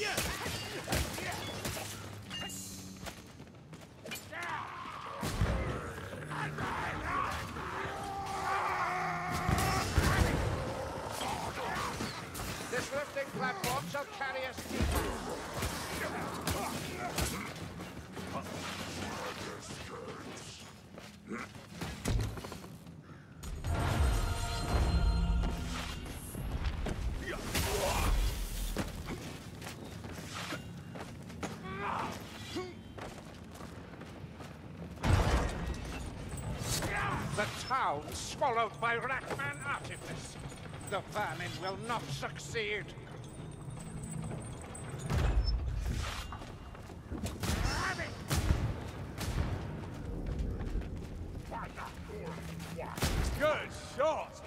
Yeah! hound swallowed by Rackman artifice. The vermin will not succeed. Good shot!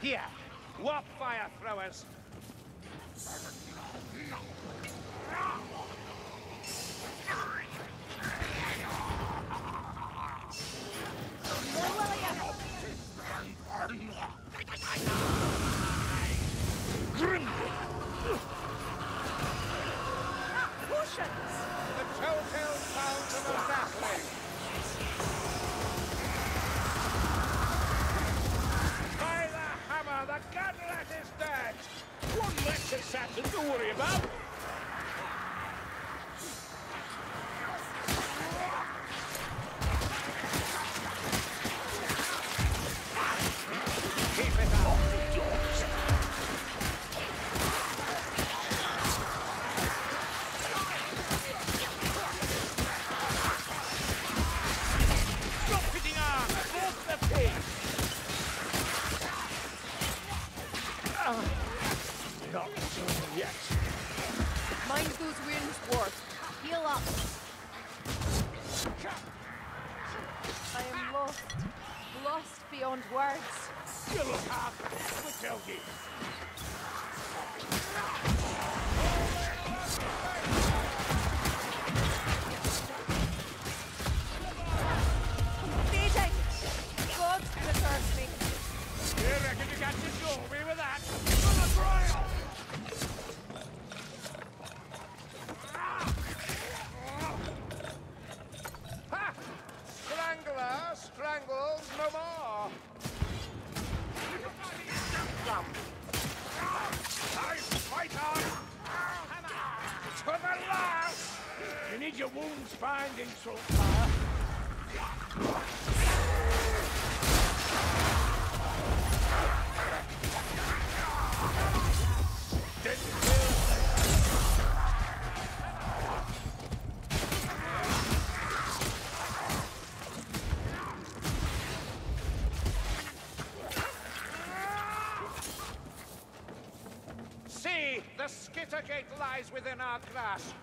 Here, warp fire throwers. central fire. Skittergate lies within our grasp.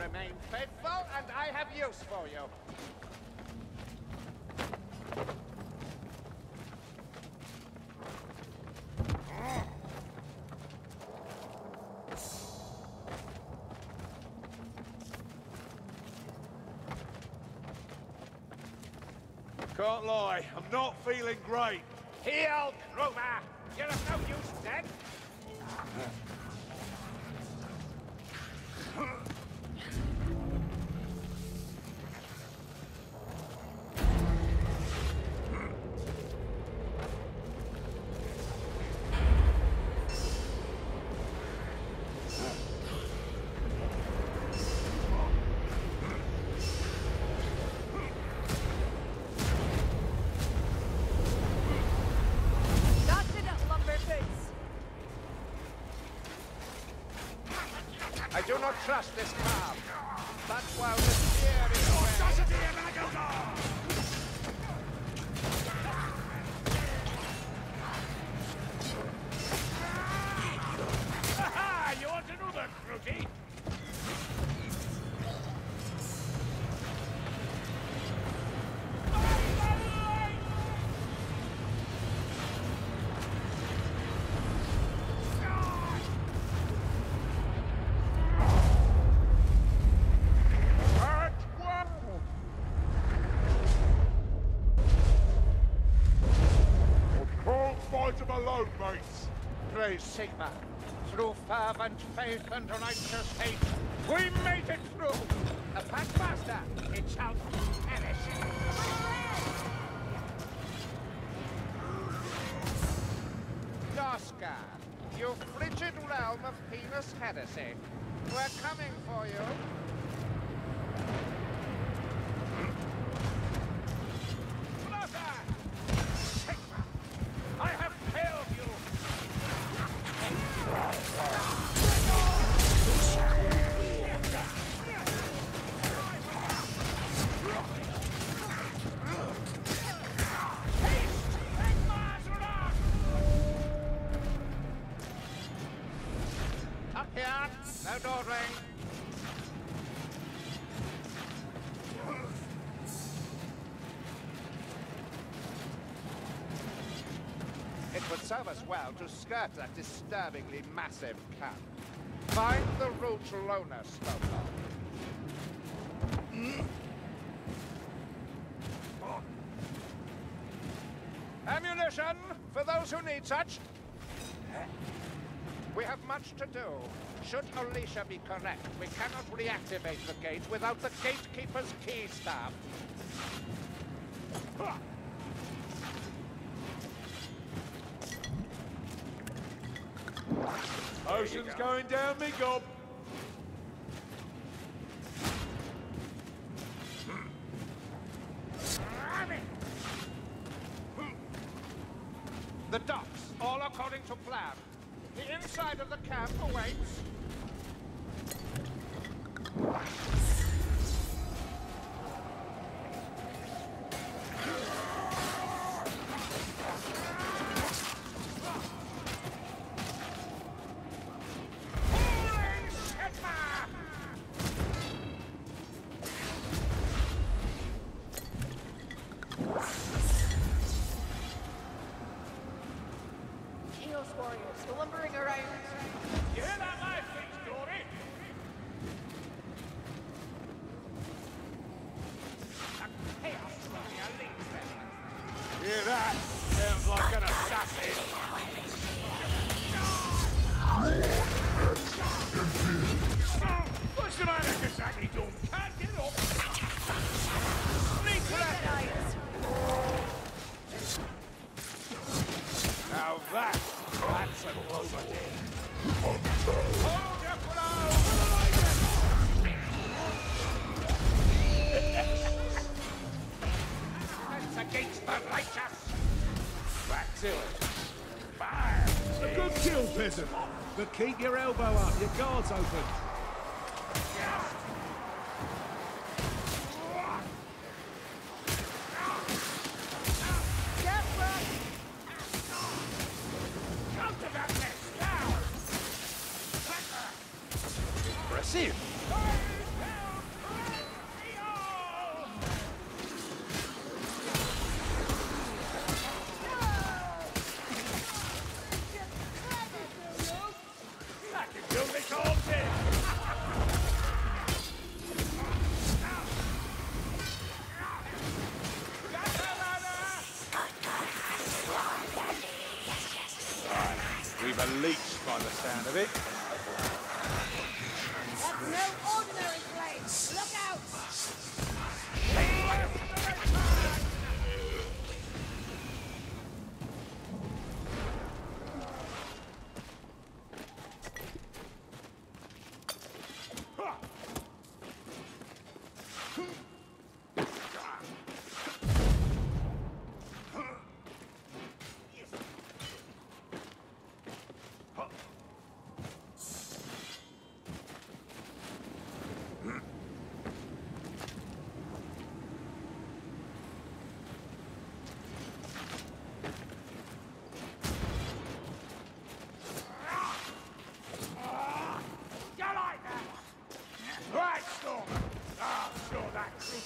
Remain faithful, and I have use for you. Can't lie, I'm not feeling great. Heal, Groomer! You're a crush this car. alone, mates. Praise Sigmar. Through fervent faith and righteous hate, we made it through. The past master, it shall perish. Norsca, you frigid realm of penis heresy. We're coming for you. It would serve us well to skirt that disturbingly massive camp. Find the route Lohner spoke of. Ammunition for those who need such. We have much to do. Should Olesya be correct, we cannot reactivate the gate without the gatekeeper's key staff. Ocean's going down, me gob. Inside of the camp awaits. Warriors lumbering around. You hear that life peasant. But keep your elbow up, your guard's open.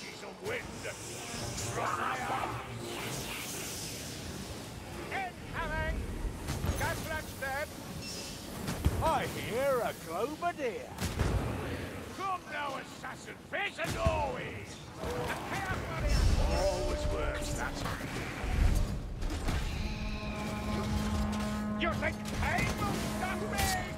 breezes of wind. End coming! Gaflap's dead. I hear a Globadier. Come now, assassin, face and always! Always works, that's You think pain will stop me?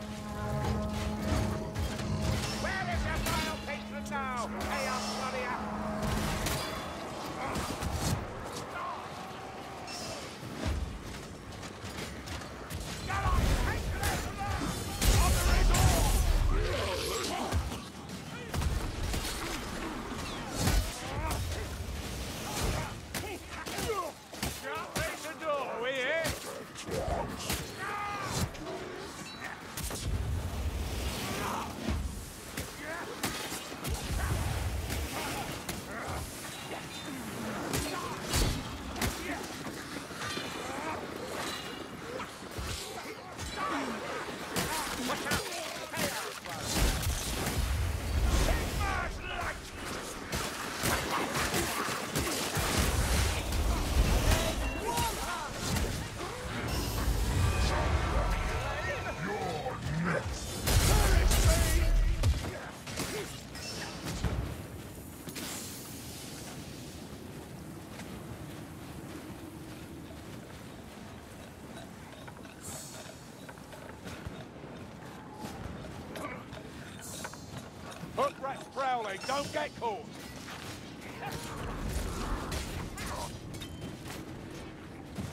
worry, don't get caught.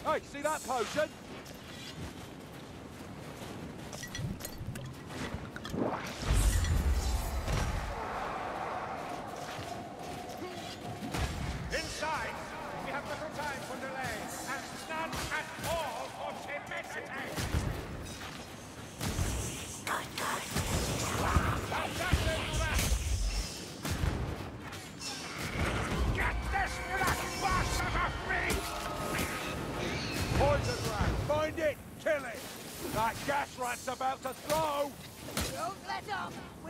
Hey, see that potion?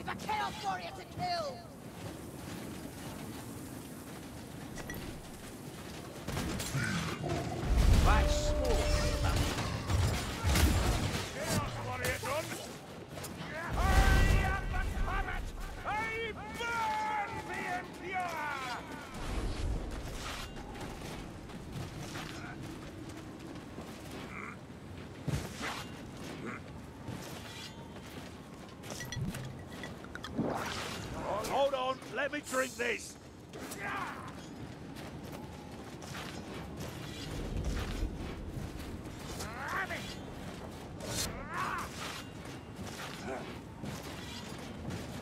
We've a Chaos Warrior to kill! Right, school. this!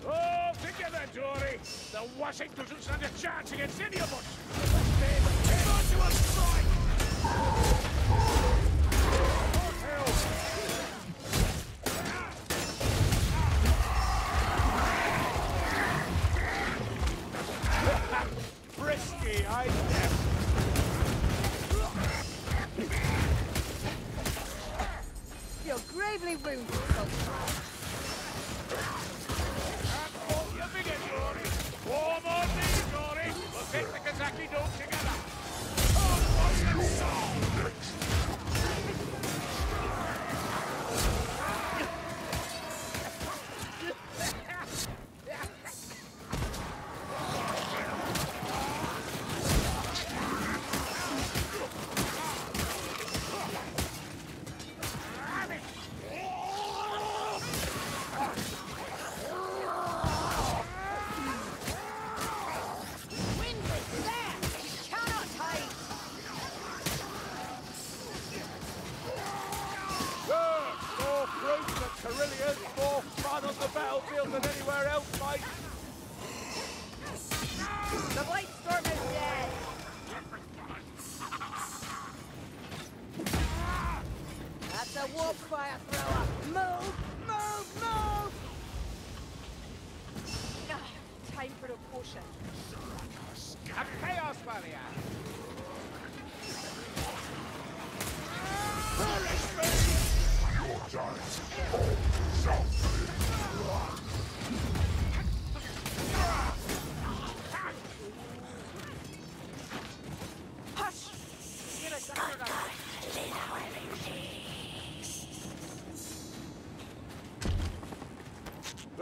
Oh, together, Dory! The Washing doesn't stand a chance against any of us! Let's be able to strike!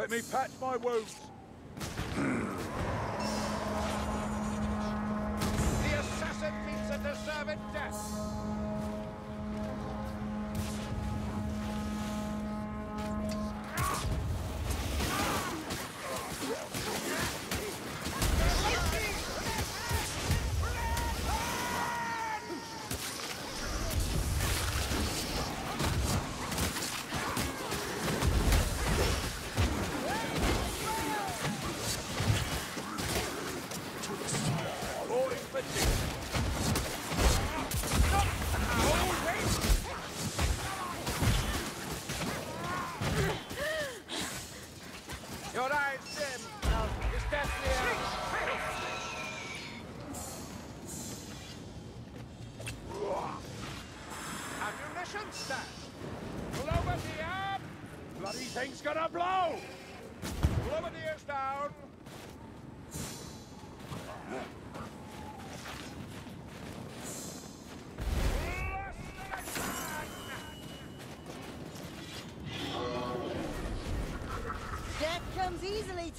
Let me patch my wounds.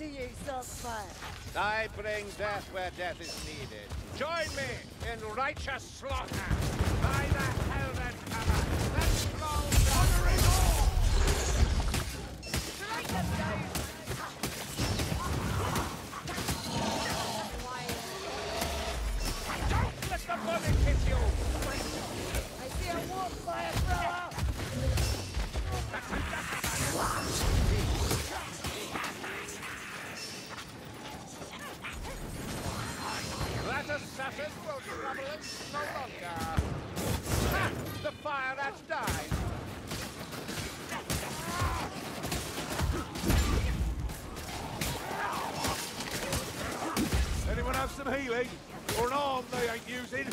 Easily to you, Saltzpyre. I bring death where death is needed. Join me in righteous slaughter! By the helmet cover! Let's go! Thundering Strike them down! Don't let the bullet hit you! I see a warp fire thrower! Assassin will trouble us no longer. Ha! The fire has died. Anyone have some healing? Or an arm they ain't using?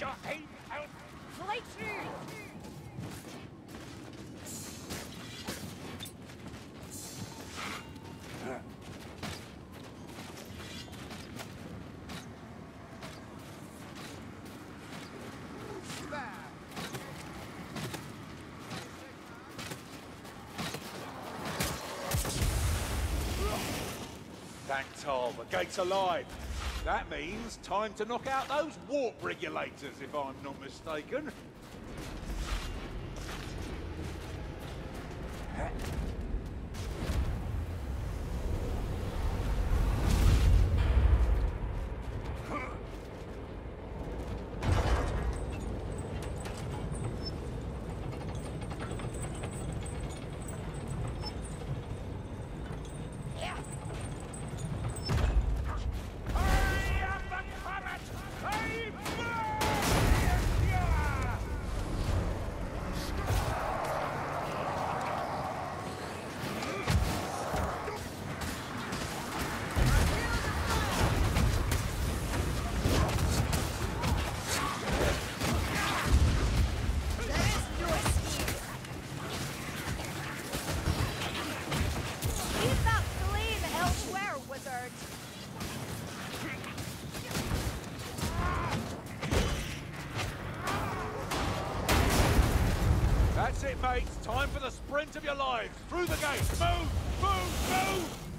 What's your aim, Elf? Flight through! There. Thank the gate's alive. That means time to knock out those warp regulators, if I'm not mistaken. That's mates. Time for the sprint of your lives. Through the gate. Move! Move! Move!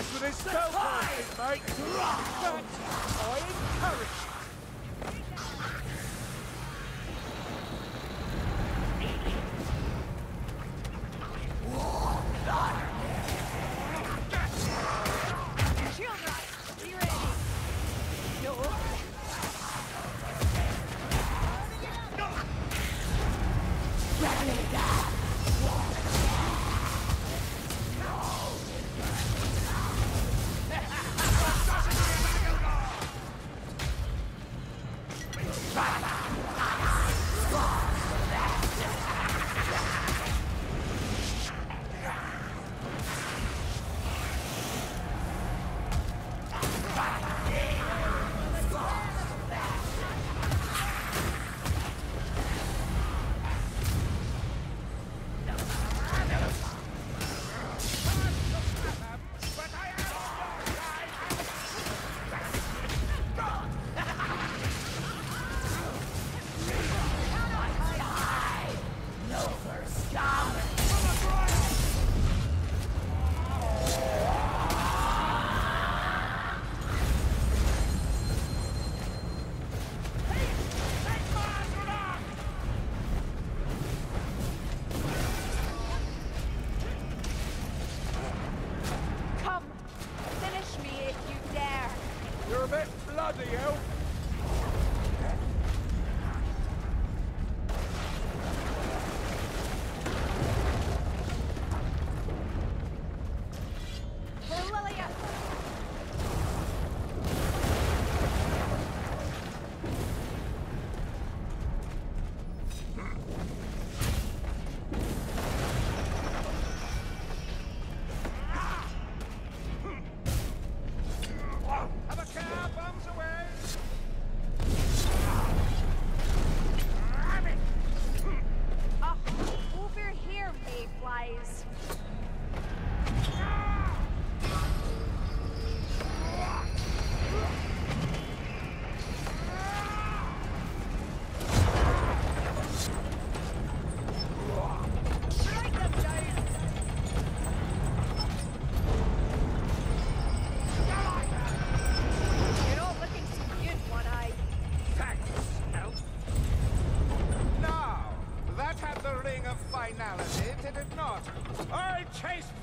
impressed with his spell mate. I encouraged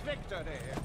victory!